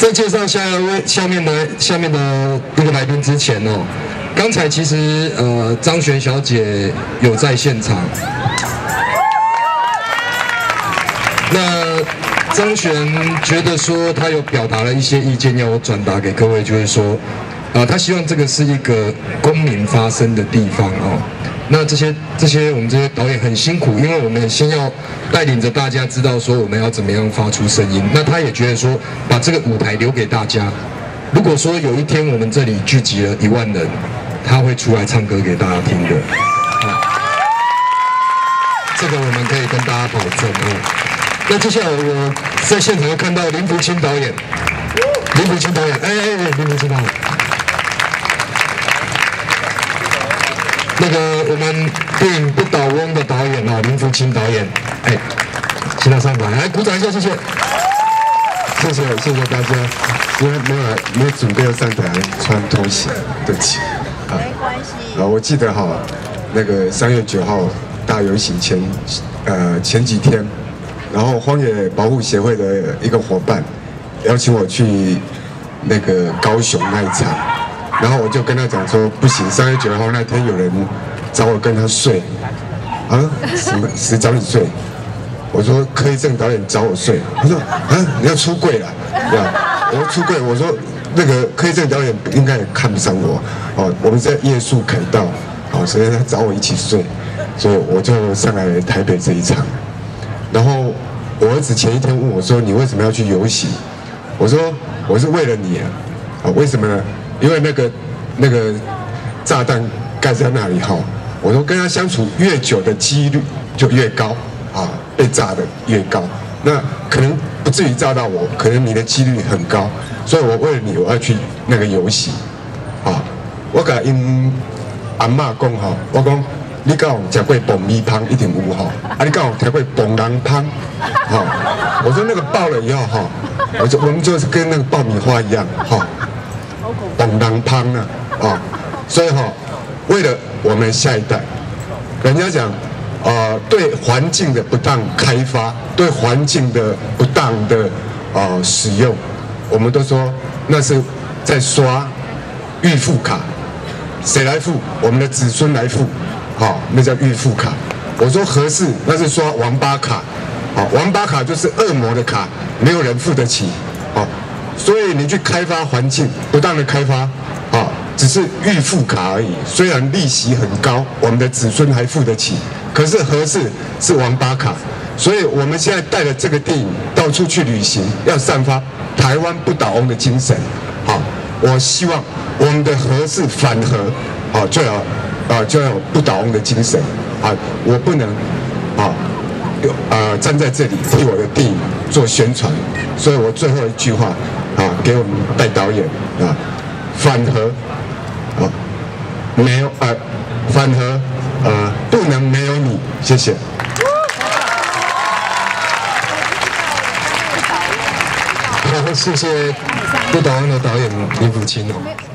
在介绍下一位下面的下面的一个来宾之前哦，刚才其实呃张璇小姐有在现场，那张璇觉得说她有表达了一些意见，要我转达给各位，就是说，啊，她希望这个是一个公民发声的地方哦。那这些这些我们这些导演很辛苦，因为我们先要带领着大家知道说我们要怎么样发出声音。那他也觉得说把这个舞台留给大家。如果说有一天我们这里聚集了一万人，他会出来唱歌给大家听的。这个我们可以跟大家保证哦。那接下来我在现场又看到林福清导演，林福清导演，哎哎哎，林福清导演。那个我们电影《不倒翁》的导演哦，林福清导演，哎，请他上台，来鼓掌一下，谢谢，谢谢谢谢大家，因为没有没有准备要上台穿拖鞋，对不起，啊，没关系，啊，我记得哈，那个三月九号大游行前，呃前几天，然后荒野保护协会的一个伙伴邀请我去那个高雄那一场。然后我就跟他讲说，不行，三月九号那天有人找我跟他睡，啊，什么谁找你睡？我说柯以正导演找我睡，他说啊你要出柜了，对吧？我说出柜，我说那个柯以正导演应该也看不上我，哦，我们在夜宿凯道，哦，所以他找我一起睡，所以我就上来台北这一场。然后我儿子前一天问我说，你为什么要去游行？我说我是为了你啊，啊，为什么呢？因为那个那个炸弹盖在那里哈，我说跟他相处越久的几率就越高啊，被炸的越高。那可能不至于炸到我，可能你的几率很高。所以我为了你，我要去那个游戏啊。我甲因阿妈讲哈，我讲你讲食过爆米汤一定有哈，啊你讲听过爆人汤哈。我说那个爆了以后哈，我就我们就是跟那个爆米花一样哈。当当胖啊，啊，所以哈，为了我们下一代，人家讲，啊，对环境的不当开发，对环境的不当的啊使用，我们都说那是在刷预付卡，谁来付？我们的子孙来付，好，那叫预付卡。我说合适，那是刷王八卡，好，王八卡就是恶魔的卡，没有人付得起，所以你去开发环境，不当的开发，啊，只是预付卡而已。虽然利息很高，我们的子孙还付得起，可是合适是王八卡。所以我们现在带着这个电影到处去旅行，要散发台湾不倒翁的精神。好，我希望我们的合适反核，啊，就要啊就要有不倒翁的精神。啊，我不能啊，啊站在这里替我的电影做宣传。所以我最后一句话。啊，给我们带导演啊，反核啊，没有啊，反核啊，不能没有你，谢谢。好，谢谢不倒翁的导演林福清哦。